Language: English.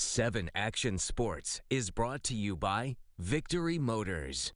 7 Action Sports is brought to you by Victory Motors.